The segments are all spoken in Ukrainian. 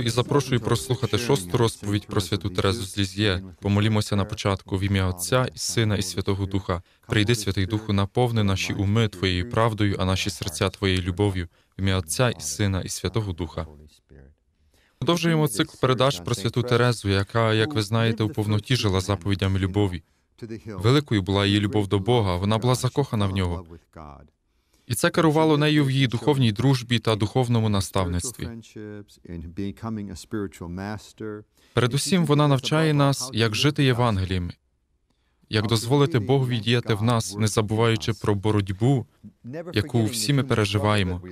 Вітаю і запрошую прослухати шосту розповідь про святу Терезу з Ліз'є. Помолімося на початку в ім'я Отця і Сина і Святого Духа. Прийди, Святий Духу, наповни наші уми Твоєю правдою, а наші серця Твоєю любов'ю. В ім'я Отця і Сина і Святого Духа. Продовжуємо цикл передач про святу Терезу, яка, як ви знаєте, у повноті жила заповідями любові. Великою була її любов до Бога, вона була закохана в нього. І це керувало нею в її духовній дружбі та духовному наставництві. Передусім, вона навчає нас, як жити Євангелієм, як дозволити Богові діяти в нас, не забуваючи про боротьбу, яку всі ми переживаємо.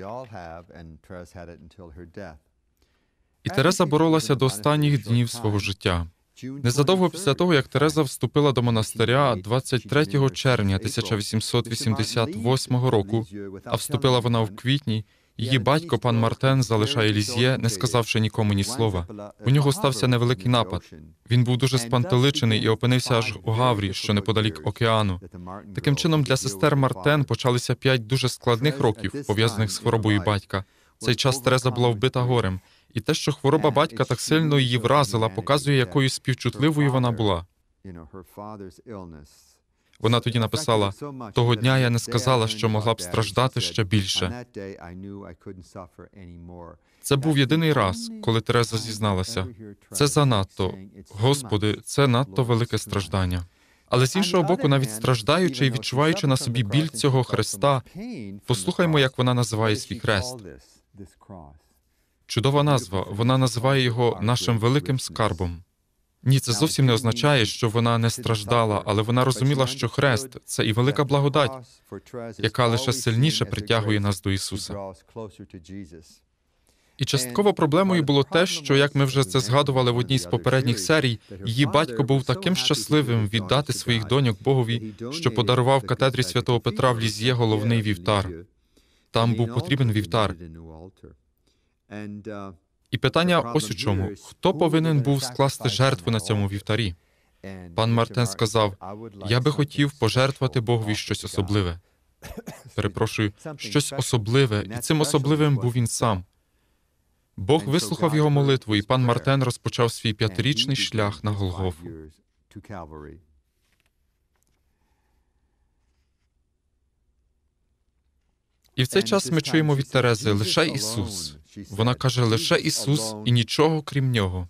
І Тереза боролася до останніх днів свого життя. Незадовго після того, як Тереза вступила до монастиря 23 червня 1888 року, а вступила вона в квітні, її батько, пан Мартен, залишає Лізьє, не сказавши нікому ні слова. У нього стався невеликий напад. Він був дуже спантеличений і опинився аж у Гаврі, що неподалік океану. Таким чином, для сестер Мартен почалися п'ять дуже складних років, пов'язаних з хворобою батька. Цей час Тереза була вбита горем. І те, що хвороба батька так сильно її вразила, показує, якою співчутливою вона була. Вона тоді написала: того дня я не сказала, що могла б страждати ще більше. Це був єдиний раз, коли Тереза зізналася. Це занадто, Господи, це надто велике страждання. Але з іншого боку, навіть страждаючи і відчуваючи на собі біль цього хреста, послухаймо, як вона називає свій хрест. Чудова назва. Вона називає його нашим великим скарбом. Ні, це зовсім не означає, що вона не страждала, але вона розуміла, що хрест це і велика благодать, яка лише сильніше притягує нас до Ісуса. І частково проблемою було те, що, як ми вже це згадували в одній з попередніх серій, її батько був таким щасливим віддати своїх доньок Богові, що подарував катедрі святого Петра в Ліз'є головний вівтар. Там був потрібен вівтар. І питання ось у чому: хто повинен був скласти жертву на цьому вівтарі? Пан Мартен сказав: Я би хотів пожертвувати Богові щось особливе. Перепрошую, щось особливе, і цим особливим був він сам. Бог вислухав його молитву, і пан Мартен розпочав свій п'ятирічний шлях на Голгофу. І в цей час ми чуємо від Терези лише Ісус. Вона каже лише Ісус і нічого крім нього.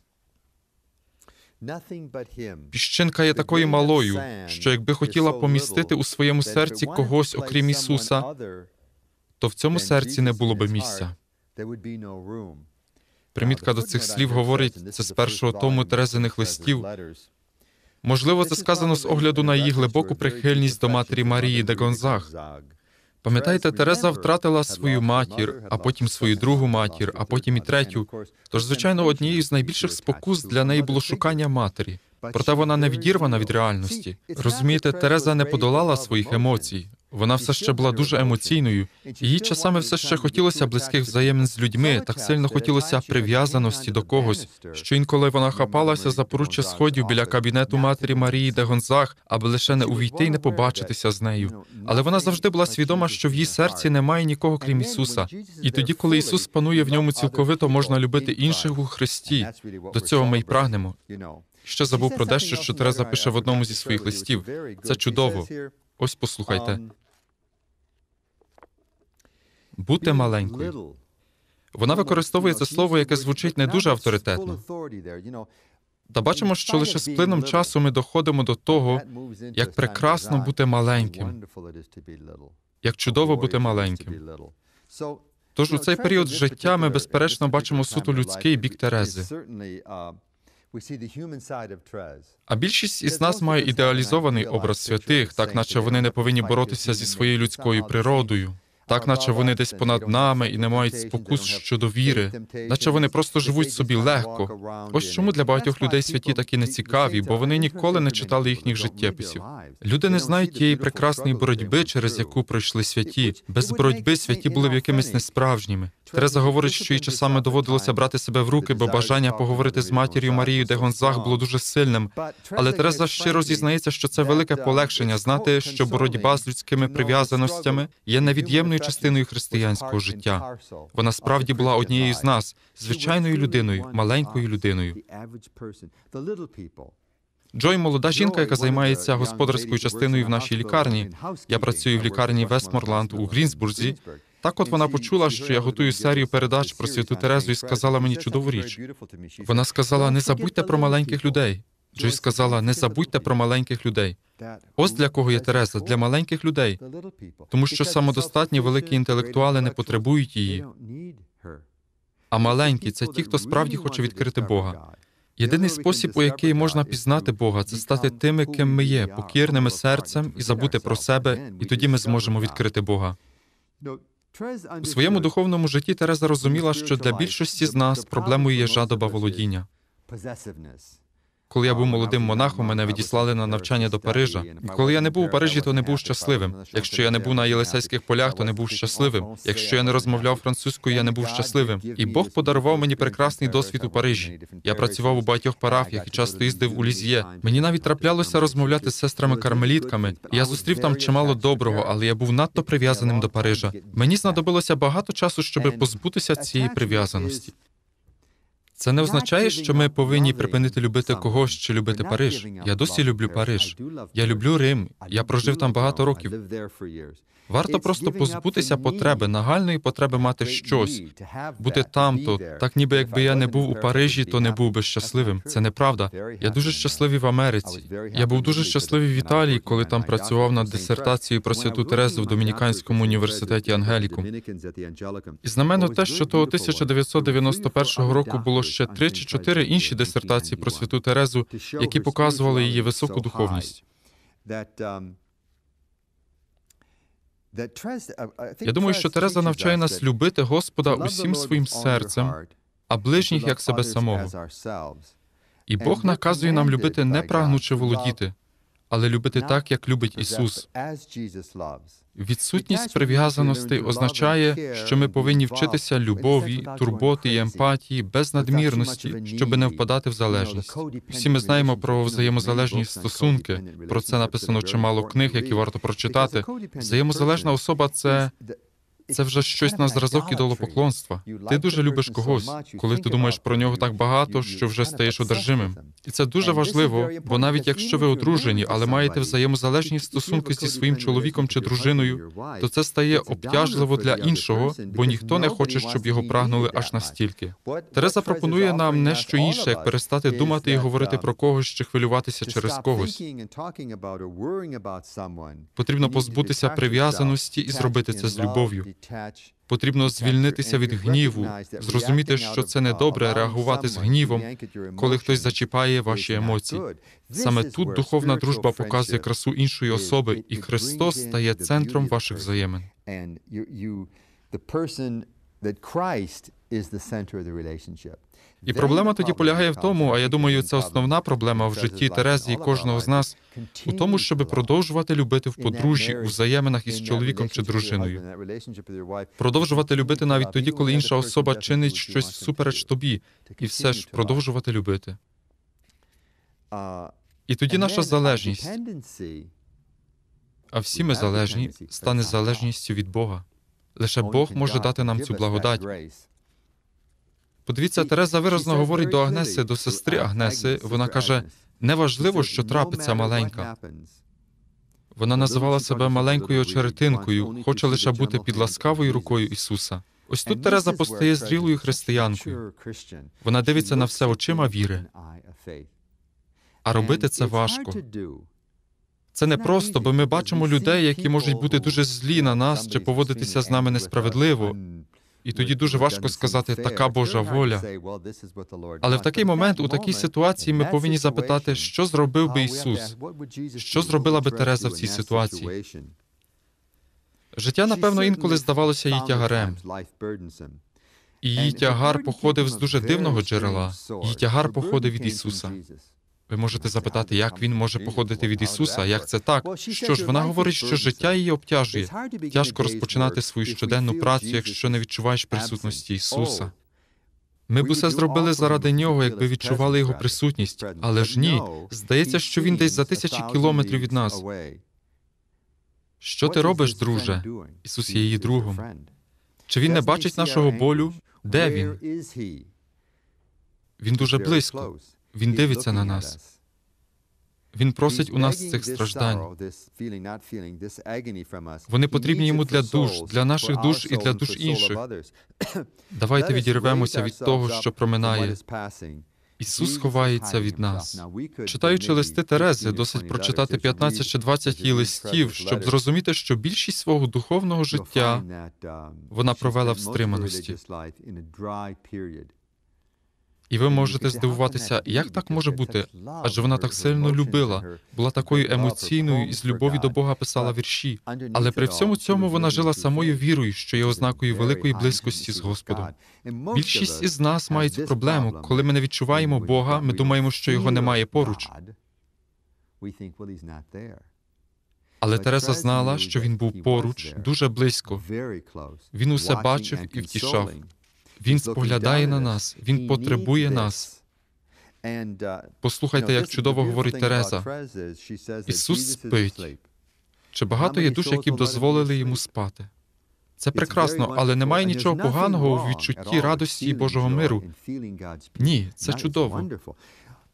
Піщинка є такою малою, що якби хотіла помістити у своєму серці когось, окрім Ісуса, то в цьому серці не було би місця. Примітка до цих слів говорить це з першого тому Терезиних листів. Можливо, це сказано з огляду на її глибоку прихильність до матері Марії де Гонзаг. Пам'ятаєте, Тереза втратила свою матір, а потім свою другу матір, а потім і третю. Тож, звичайно, однією з найбільших спокус для неї було шукання матері. Проте вона не відірвана від реальності. Розумієте, Тереза не подолала своїх емоцій. Вона все ще була дуже емоційною. Їй часами все ще хотілося близьких взаємин з людьми, так сильно хотілося прив'язаності до когось, що інколи вона хапалася за поруччя сходів біля кабінету матері Марії де Гонзаг, аби лише не увійти і не побачитися з нею. Але вона завжди була свідома, що в її серці немає нікого крім Ісуса. І тоді, коли Ісус панує в ньому цілковито, можна любити інших у Христі. До цього ми й прагнемо. Ще забув про дещо, що Тереза пише в одному зі своїх листів. Це чудово. Ось послухайте. Бути маленькою. Вона використовує це слово, яке звучить не дуже авторитетно. Та бачимо, що лише з плином часу ми доходимо до того, як прекрасно бути маленьким, як чудово бути маленьким. Тож у цей період життя ми безперечно бачимо суто людський бік Терези. А більшість із нас має ідеалізований образ святих, так наче вони не повинні боротися зі своєю людською природою так наче вони десь понад нами і не мають спокус щодо віри, наче вони просто живуть собі легко. Ось чому для багатьох людей святі такі нецікаві, бо вони ніколи не читали їхніх життєписів. Люди не знають тієї прекрасної боротьби, через яку пройшли святі. Без боротьби святі були б якимись несправжніми. Тереза говорить, що їй часами доводилося брати себе в руки, бо бажання поговорити з матір'ю Марією де Гонзаг було дуже сильним. Але Тереза щиро зізнається, що це велике полегшення знати, що боротьба з людськими прив'язаностями є невід'ємною невід'ємною частиною християнського життя. Вона справді була однією з нас, звичайною людиною, маленькою людиною. Джой молода жінка, яка займається господарською частиною в нашій лікарні. Я працюю в лікарні Вестморланд у Грінсбурзі. Так от вона почула, що я готую серію передач про святу Терезу і сказала мені чудову річ. Вона сказала: не забудьте про маленьких людей. Джой сказала: не забудьте про маленьких людей. Ось для кого є Тереза, для маленьких людей, тому що самодостатні великі інтелектуали не потребують її. А маленькі це ті, хто справді хоче відкрити Бога. Єдиний спосіб, у який можна пізнати Бога, це стати тими, ким ми є, покірними серцем і забути про себе, і тоді ми зможемо відкрити Бога. У своєму духовному житті Тереза розуміла, що для більшості з нас проблемою є жадоба володіння. Коли я був молодим монахом, мене відіслали на навчання до Парижа. І коли я не був у Парижі, то не був щасливим. Якщо я не був на Єлисейських полях, то не був щасливим. Якщо я не розмовляв французькою, я не був щасливим. І Бог подарував мені прекрасний досвід у Парижі. Я працював у багатьох парафіях і часто їздив у Лізьє. Мені навіть траплялося розмовляти з сестрами кармелітками. Я зустрів там чимало доброго, але я був надто прив'язаним до Парижа. Мені знадобилося багато часу, щоб позбутися цієї прив'язаності. Це не означає, що ми повинні припинити любити когось чи любити Париж. Я досі люблю Париж. Я люблю Рим. Я прожив там багато років. Варто просто позбутися потреби, нагальної потреби мати щось, бути там, то так, ніби якби я не був у Парижі, то не був би щасливим. Це неправда. Я дуже щасливий в Америці. Я був дуже щасливий в Італії, коли там працював над дисертацією про святу Терезу в Домініканському університеті Ангелікум. І знаменно те, що того 1991 року було ще три чи чотири інші дисертації про святу Терезу, які показували її високу духовність. Я думаю, що Тереза навчає нас любити Господа усім своїм серцем, а ближніх як себе самого. І Бог наказує нам любити не прагнучи володіти, але любити так, як любить Ісус. Відсутність прив'язаностей означає, що ми повинні вчитися любові, турботи і емпатії без надмірності, щоб не впадати в залежність. Всі ми знаємо про взаємозалежні стосунки. Про це написано чимало книг, які варто прочитати. Взаємозалежна особа це це вже щось на зразок ідолопоклонства. Ти дуже любиш когось, коли ти думаєш про нього так багато, що вже стаєш одержимим. І це дуже важливо, бо навіть якщо ви одружені, але маєте взаємозалежні стосунки зі своїм чоловіком чи дружиною, то це стає обтяжливо для іншого, бо ніхто не хоче, щоб його прагнули аж настільки. Тереза пропонує нам не що інше, як перестати думати і говорити про когось чи хвилюватися через когось. Потрібно позбутися прив'язаності і зробити це з любов'ю. Потрібно звільнитися від гніву, зрозуміти, що це недобре реагувати з гнівом, коли хтось зачіпає ваші емоції. Саме тут духовна дружба показує красу іншої особи, і Христос стає центром ваших взаємин. І проблема тоді полягає в тому, а я думаю, це основна проблема в житті Терези і кожного з нас у тому, щоб продовжувати любити в подружжі у взаєминах із чоловіком чи дружиною. Продовжувати любити навіть тоді, коли інша особа чинить щось всупереч тобі, і все ж продовжувати любити. І тоді наша залежність, а всі ми залежні, стане залежністю від Бога. Лише Бог може дати нам цю благодать. Подивіться, Тереза виразно говорить до Агнеси, до сестри Агнеси. Вона каже: неважливо, що трапиться маленька. Вона називала себе маленькою очеретинкою, хоче лише бути під ласкавою рукою Ісуса. Ось тут Тереза постає зрілою християнкою. Вона дивиться на все очима віри. А робити це важко. Це не просто, бо ми бачимо людей, які можуть бути дуже злі на нас чи поводитися з нами несправедливо. І тоді дуже важко сказати така Божа воля. Але в такий момент, у такій ситуації, ми повинні запитати, що зробив би Ісус, що зробила би Тереза в цій ситуації. Життя, напевно, інколи здавалося їй тягарем. І її тягар походив з дуже дивного джерела. Її тягар походив від Ісуса. Ви можете запитати, як він може походити від Ісуса, як це так? Що ж, вона говорить, що життя її обтяжує. Тяжко розпочинати свою щоденну працю, якщо не відчуваєш присутності Ісуса. Ми б усе зробили заради нього, якби відчували його присутність, але ж ні. Здається, що він десь за тисячі кілометрів від нас. Що ти робиш, друже? Ісус є її другом. Чи він не бачить нашого болю? Де він? Він дуже близько. Він дивиться на нас. Він просить у нас цих страждань. Вони потрібні йому для душ, для наших душ і для душ інших. Давайте відірвемося від того, що проминає. Ісус ховається від нас. Читаючи листи Терези, досить прочитати 15 чи 20 її листів, щоб зрозуміти, що більшість свого духовного життя вона провела в стриманості. І ви можете здивуватися, як так може бути? Адже вона так сильно любила, була такою емоційною і з любові до Бога писала вірші. Але при всьому цьому вона жила самою вірою, що є ознакою великої близькості з Господом. Більшість із нас має цю проблему. Коли ми не відчуваємо Бога, ми думаємо, що його немає поруч. Але Тереза знала, що він був поруч, дуже близько. Він усе бачив і втішав. Він споглядає на нас, він потребує нас. Послухайте, як чудово говорить Тереза. Ісус спить. Чи багато є душ, які б дозволили йому спати? Це прекрасно, але немає нічого поганого у відчутті радості і Божого миру. Ні, це чудово.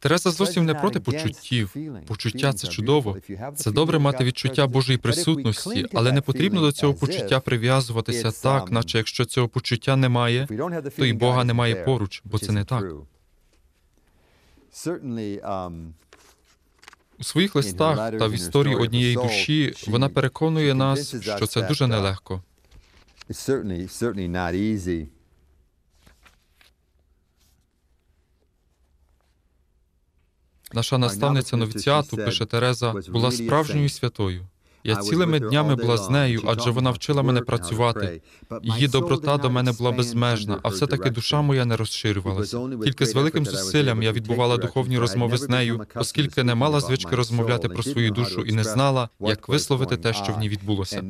Тереза зовсім не проти почуттів. Почуття це чудово. Це добре мати відчуття Божої присутності, але не потрібно до цього почуття прив'язуватися так, наче якщо цього почуття немає, то і Бога немає поруч, бо це не так. У своїх листах та в історії однієї душі вона переконує нас, що це дуже нелегко. Наша наставниця новіціату, пише Тереза, була справжньою святою. Я цілими днями була з нею, адже вона вчила мене працювати. Її доброта до мене була безмежна, а все-таки душа моя не розширювалася. Тільки з великим зусиллям я відбувала духовні розмови з нею, оскільки не мала звички розмовляти про свою душу і не знала, як висловити те, що в ній відбулося.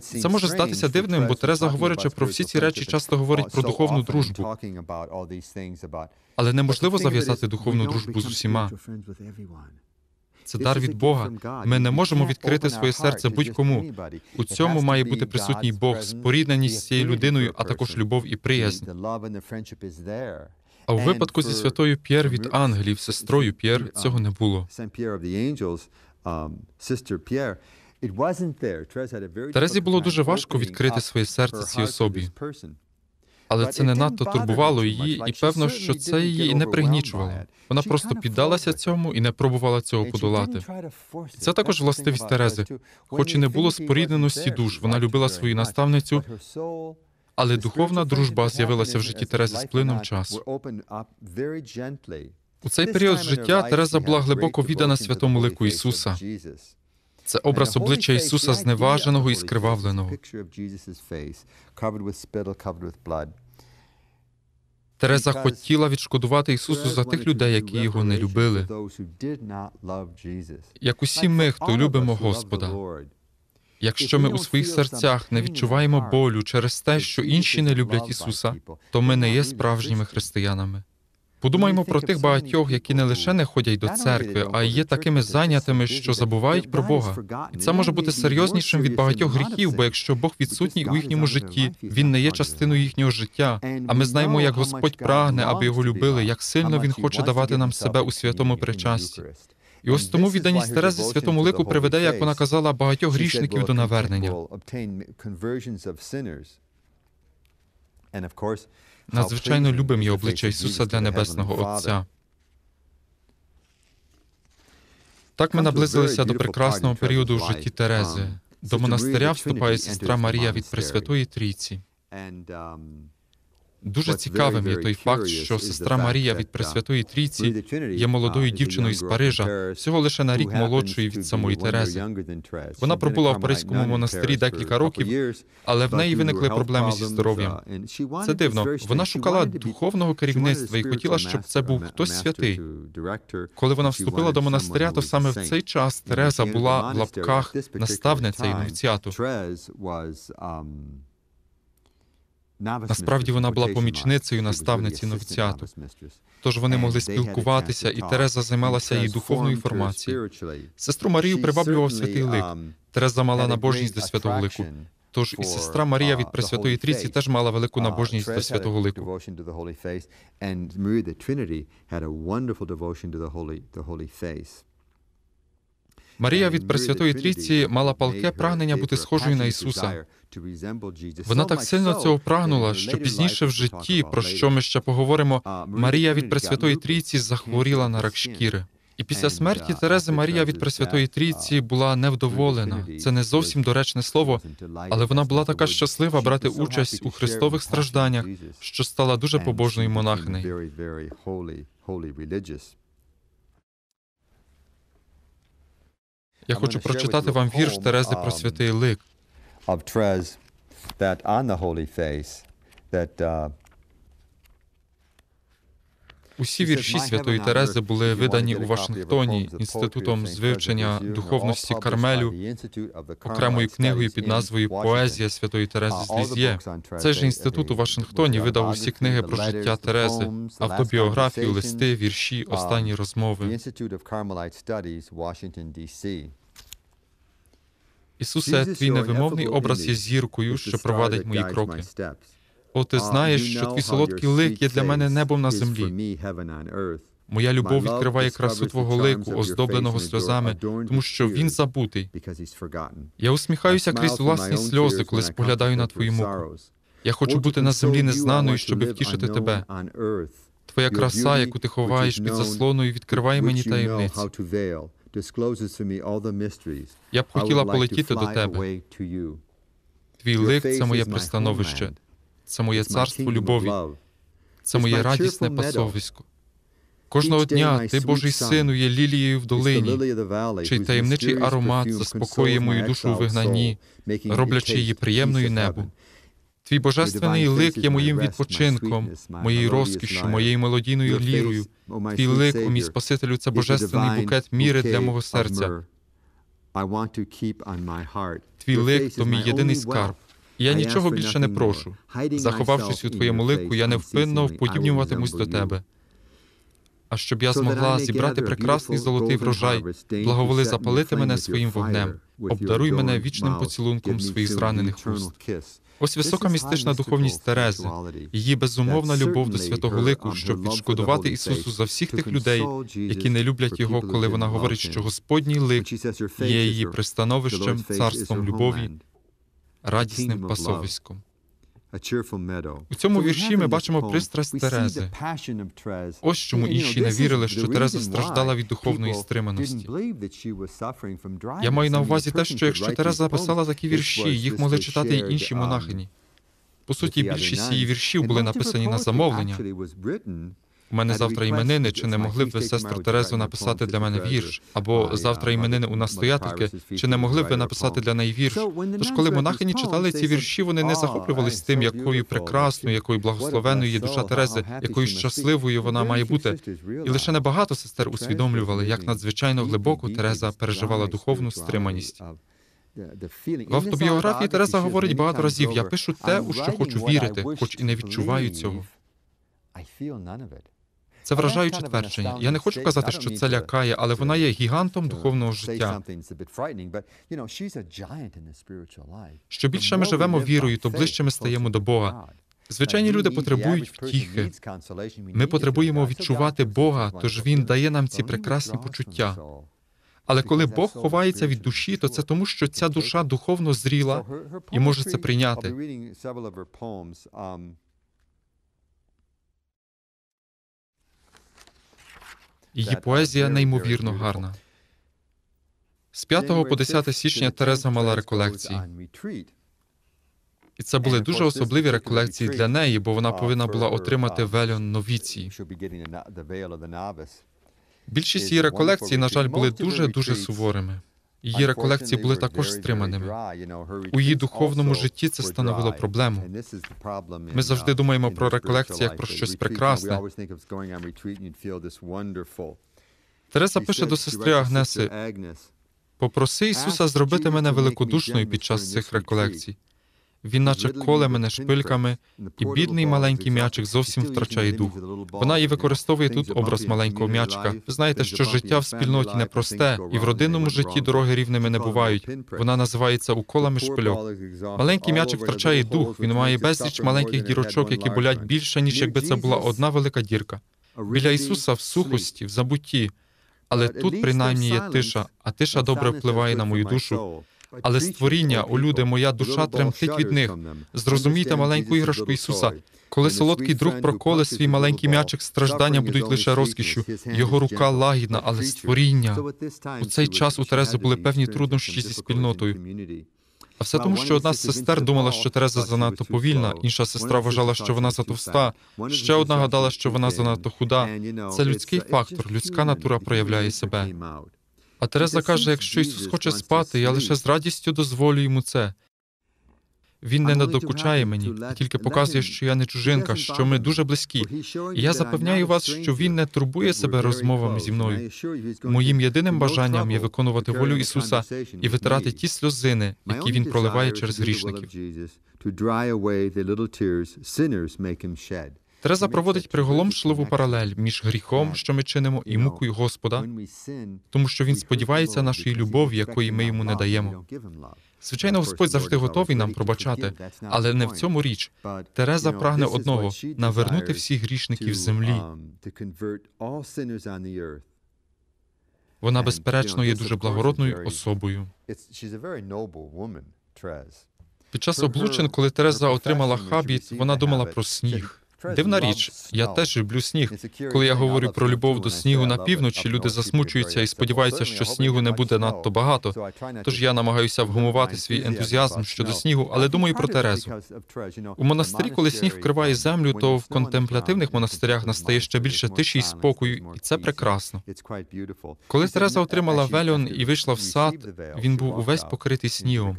Це може здатися дивним, бо Тереза, говорячи про всі ці речі, часто говорить про духовну дружбу. Але неможливо зав'язати духовну дружбу з усіма. Це дар від Бога. Ми не можемо відкрити своє серце будь-кому. У цьому має бути присутній Бог, спорідненість з цією людиною, а також любов і приязнь. А у випадку зі святою П'єр від ангелів, сестрою П'єр, цього не було. Терезі було дуже важко відкрити своє серце цій особі. Але це не надто турбувало її, і певно, що це її і не пригнічувало. Вона просто піддалася цьому і не пробувала цього подолати. І Це також властивість Терези. Хоч і не було спорідненості душ, вона любила свою наставницю, але духовна дружба з'явилася в житті Терези з плином часу. У цей період життя Тереза була глибоко віддана святому лику Ісуса. Це образ обличчя Ісуса зневаженого і скривавленого. Тереза хотіла відшкодувати Ісусу за тих людей, які його не любили. Як усі ми, хто любимо Господа. Якщо ми у своїх серцях не відчуваємо болю через те, що інші не люблять Ісуса, то ми не є справжніми християнами. Подумаймо про тих багатьох, які не лише не ходять до церкви, а є такими зайнятими, що забувають про Бога. І це може бути серйознішим від багатьох гріхів, бо якщо Бог відсутній у їхньому житті, він не є частиною їхнього життя. А ми знаємо, як Господь прагне, аби його любили, як сильно він хоче давати нам себе у святому причасті. І ось тому відданість Терези святому лику приведе, як вона казала, багатьох грішників до навернення. Надзвичайно любим є обличчя Ісуса для Небесного Отця. Так ми наблизилися до прекрасного періоду в житті Терези. До монастиря вступає сестра Марія від Пресвятої Трійці. Дуже цікавим є той факт, що сестра Марія від Пресвятої Трійці є молодою дівчиною з Парижа, всього лише на рік молодшою від самої Терези. Вона пробула в Паризькому монастирі декілька років, але в неї виникли проблеми зі здоров'ям. Це дивно. Вона шукала духовного керівництва і хотіла, щоб це був хтось святий. Коли вона вступила до монастиря, то саме в цей час Тереза була в лапках наставницею новіціату. Насправді вона була помічницею наставниці новіціату. Тож вони могли спілкуватися, і Тереза займалася її духовною формацією. Сестру Марію приваблював святий лик. Тереза мала набожність до святого лику. Тож і сестра Марія від Пресвятої Трійці теж мала велику набожність до святого лику. Марія від Пресвятої Трійці мала палке прагнення бути схожою на Ісуса. Вона так сильно цього прагнула, що пізніше в житті, про що ми ще поговоримо, Марія від Пресвятої Трійці захворіла на рак шкіри. І після смерті Терези Марія від Пресвятої Трійці була невдоволена. Це не зовсім доречне слово, але вона була така щаслива брати участь у христових стражданнях, що стала дуже побожною монахинею. Я хочу прочитати вам вірш Терези про святий лик. Усі вірші святої Терези були видані у Вашингтоні інститутом з вивчення духовності Кармелю окремою книгою під назвою Поезія святої Терези з Ліз'є. Цей же інститут у Вашингтоні видав усі книги про життя Терези, автобіографію, листи, вірші, останні розмови. Ісусе, твій невимовний образ є зіркою, що провадить мої кроки. О, ти знаєш, що твій солодкий лик є для мене небом на землі. Моя любов відкриває красу твого лику, оздобленого сльозами, тому що він забутий. Я усміхаюся крізь власні сльози, коли споглядаю на твою муку. Я хочу бути на землі незнаною, щоб втішити тебе. Твоя краса, яку ти ховаєш під заслоною, відкриває мені таємниці. Я б хотіла полетіти до тебе. Твій лик це моє пристановище, це моє царство любові, це моє радісне пасовисько. Кожного дня ти, Божий сину, є лілією в долині, чий таємничий аромат заспокоює мою душу у вигнанні, роблячи її приємною небу. Твій божественний лик є моїм відпочинком, моєю розкішшю, моєю мелодійною лірою. Твій лик, о мій Спасителю, це божественний букет міри для мого серця. Твій лик то мій єдиний скарб. Я нічого більше не прошу. Заховавшись у твоєму лику, я невпинно вподібнюватимусь до тебе. А щоб я змогла зібрати прекрасний золотий врожай, благоволи запалити мене своїм вогнем, обдаруй мене вічним поцілунком своїх зранених уст. Ось висока містична духовність Терези, її безумовна любов до святого лику, щоб відшкодувати Ісусу за всіх тих людей, які не люблять його, коли вона говорить, що Господній лик є її пристановищем, царством любові, радісним пасовиськом. У цьому вірші ми бачимо пристрасть Терези. Ось чому інші не вірили, що Тереза страждала від духовної стриманості. Я маю на увазі те, що якщо Тереза писала такі вірші, їх могли читати й інші монахині. По суті, більшість її віршів були написані на замовлення. У мене завтра іменини, чи не могли б ви, сестру Терезу, написати для мене вірш? Або завтра іменини у настоятельки, чи не могли б ви написати для неї вірш? Тож, коли монахині читали ці вірші, вони не захоплювались тим, якою прекрасною, якою благословенною є душа Терези, якою щасливою вона має бути. І лише небагато сестер усвідомлювали, як надзвичайно глибоко Тереза переживала духовну стриманість. В автобіографії Тереза говорить багато разів: я пишу те, у що хочу вірити, хоч і не відчуваю цього. Це вражаюче твердження. Я не хочу казати, що це лякає, але вона є гігантом духовного життя. Що більше ми живемо вірою, то ближче ми стаємо до Бога. Звичайні люди потребують втіхи. Ми потребуємо відчувати Бога, тож Він дає нам ці прекрасні почуття. Але коли Бог ховається від душі, то це тому, що ця душа духовно зріла і може це прийняти. Її поезія неймовірно гарна. З 5 по 10 січня Тереза мала реколекції. І це були дуже особливі реколекції для неї, бо вона повинна була отримати вельон новіції. Більшість її реколекцій, на жаль, були дуже дуже суворими. Її реколекції були також стриманими. У її духовному житті це становило проблему. Ми завжди думаємо про реколекції як про щось прекрасне. Тереса пише до сестри Агнеси: попроси Ісуса зробити мене великодушною під час цих реколекцій. Він наче коле мене шпильками, і бідний маленький м'ячик зовсім втрачає дух. Вона і використовує тут образ маленького м'ячика. Ви знаєте, що життя в спільноті непросте, і в родинному житті дороги рівними не бувають. Вона називається уколами шпильок. Маленький м'ячик втрачає дух. Він має безліч маленьких дірочок, які болять більше, ніж якби це була одна велика дірка. Біля Ісуса в сухості, в забутті. Але тут принаймні є тиша, а тиша добре впливає на мою душу. Але створіння, о люди, моя душа тремтить від них. Зрозумійте маленьку іграшку Ісуса. Коли солодкий друг проколе свій маленький м'ячик, страждання будуть лише розкішю. Його рука лагідна, але створіння. У цей час у Терези були певні труднощі зі спільнотою. А все тому, що одна з сестер думала, що Тереза занадто повільна, інша сестра вважала, що вона затовста, ще одна гадала, що вона занадто худа. Це людський фактор, людська натура проявляє себе. А Тереза каже: якщо Ісус хоче спати, я лише з радістю дозволю йому це. Він не надокучає мені, тільки показує, що я не чужинка, що ми дуже близькі. І я запевняю вас, що він не турбує себе розмовами зі мною. Моїм єдиним бажанням є виконувати волю Ісуса і витирати ті сльозини, які він проливає через грішників. Тереза проводить приголомшливу паралель між гріхом, що ми чинимо, і мукою Господа, тому що він сподівається нашої любові, якої ми йому не даємо. Звичайно, Господь завжди готовий нам пробачати, але не в цьому річ. Тереза прагне одного навернути всіх грішників землі. Вона, безперечно, є дуже благородною особою. Під час облучин, коли Тереза отримала хабіт, вона думала про сніг. Дивна річ, я теж люблю сніг. Коли я говорю про любов до снігу на півночі, люди засмучуються і сподіваються, що снігу не буде надто багато. Тож я намагаюся вгумувати свій ентузіазм щодо снігу, але думаю про Терезу. У монастирі, коли сніг вкриває землю, то в контемплятивних монастирях настає ще більше тиші і спокою, і це прекрасно. Коли Тереза отримала вельон і вийшла в сад, він був увесь покритий снігом.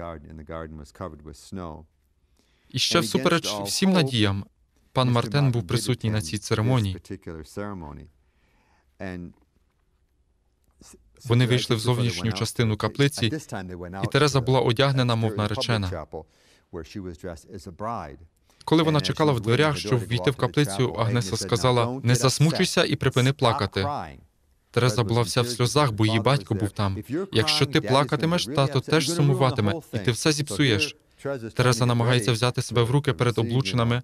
І ще всупереч всім надіям, пан Мартен був присутній на цій церемонії. Вони вийшли в зовнішню частину каплиці, і Тереза була одягнена, мов наречена. Коли вона чекала в дверях, щоб ввійти в каплицю, Агнеса сказала: не засмучуйся і припини плакати. Тереза була вся в сльозах, бо її батько був там. Якщо ти плакатимеш, тато теж сумуватиме, і ти все зіпсуєш. Тереза намагається взяти себе в руки перед облученими,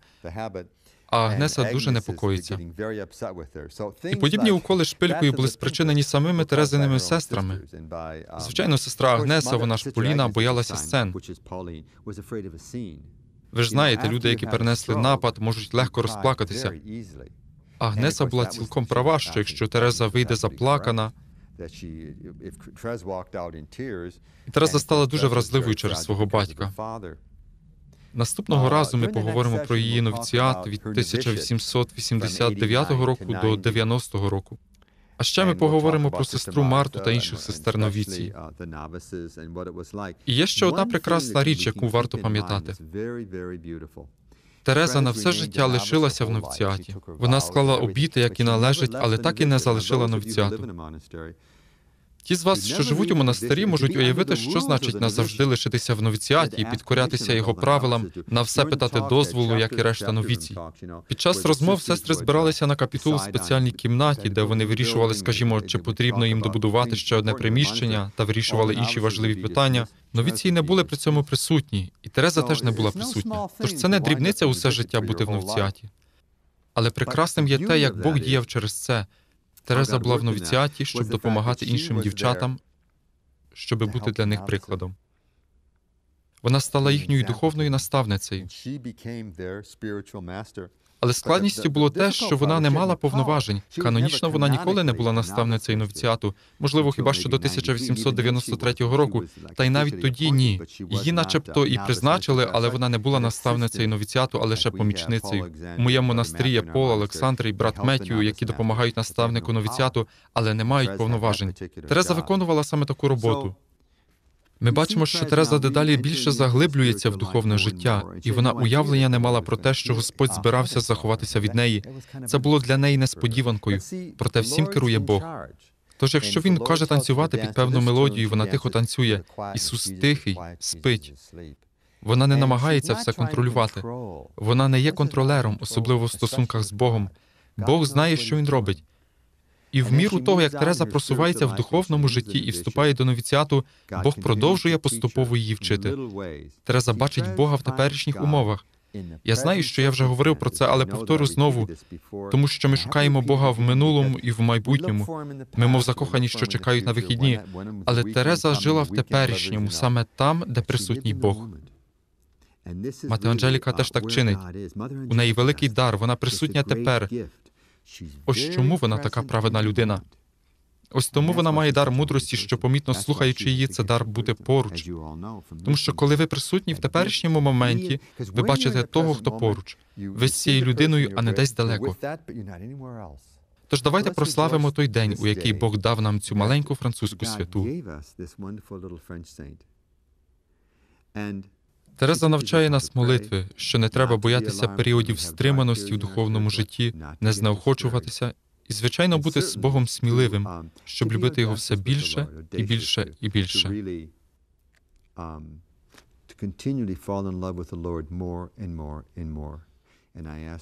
а Агнеса дуже непокоїться. І подібні уколи шпилькою були спричинені самими Терезиними сестрами. Звичайно, сестра Агнеса, вона ж Поліна, боялася сцен. Ви ж знаєте, люди, які перенесли напад, можуть легко розплакатися. Агнеса була цілком права, що якщо Тереза вийде заплакана, Тереза стала дуже вразливою через свого батька. Наступного разу ми поговоримо про її новіціат від 1889 року до 90-го року. А ще ми поговоримо про сестру Марту та інших сестер новіцій. І є ще одна прекрасна річ, яку варто пам'ятати. Тереза на все життя лишилася в новціаті. Вона склала обіти, які належать, але так і не залишила новціату. Ті з вас, що живуть у монастирі, можуть уявити, що значить назавжди лишитися в новіціаті і підкорятися його правилам, на все питати дозволу, як і решта новіцій. Під час розмов сестри збиралися на капітул у спеціальній кімнаті, де вони вирішували, скажімо, чи потрібно їм добудувати ще одне приміщення та вирішували інші важливі питання. Новіції не були при цьому присутні, і Тереза теж не була присутня. Тож це не дрібниця усе життя бути в новіціаті. Але прекрасним є те, як Бог діяв через це. Тереза була в новіціаті, щоб допомагати іншим дівчатам, щоб бути для них прикладом. Вона стала їхньою духовною наставницею. Але складністю було те, що вона не мала повноважень. Канонічно вона ніколи не була наставницею новіціату, можливо, хіба що до 1893 року, та й навіть тоді ні. Її, начебто, і призначили, але вона не була наставницею новіціату, а лише помічницею. У моєму монастирі є Пол, Олександр і брат Меттію, які допомагають наставнику новіціату, але не мають повноважень. Тереза виконувала саме таку роботу. Ми бачимо, що Тереза дедалі більше заглиблюється в духовне життя, і вона уявлення не мала про те, що Господь збирався заховатися від неї. Це було для неї несподіванкою. Проте всім керує Бог. Тож, якщо він каже танцювати під певну мелодію, вона тихо танцює. Ісус тихий, спить. Вона не намагається все контролювати. Вона не є контролером, особливо в стосунках з Богом. Бог знає, що він робить. І в міру того, як Тереза просувається в духовному житті і вступає до новіціату, Бог продовжує поступово її вчити. Тереза бачить Бога в теперішніх умовах. Я знаю, що я вже говорив про це, але повторю знову, Тому що ми шукаємо Бога в минулому і в майбутньому. Ми, мов закохані, що чекають на вихідні. Але Тереза жила в теперішньому, саме там, де присутній Бог. Мати Анжеліка теж так чинить. У неї великий дар, вона присутня тепер. Ось чому вона така праведна людина. Ось тому вона має дар мудрості, що помітно слухаючи її, це дар бути поруч. Тому що коли ви присутні в теперішньому моменті, ви бачите того, хто поруч. Ви з цією людиною, а не десь далеко. Тож давайте прославимо той день, у який Бог дав нам цю маленьку французьку святу. Тереза навчає нас молитви, що не треба боятися періодів стриманості в духовному житті, не знеохочуватися і, звичайно, бути з Богом сміливим, щоб любити його все більше і більше і більше.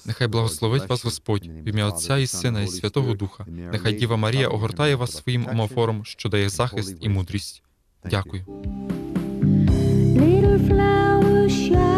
Нехай благословить вас Господь в ім'я Отця і Сина, і Святого Духа. Нехай Діва Марія огортає вас своїм омофором, що дає захист і мудрість. Дякую. 雪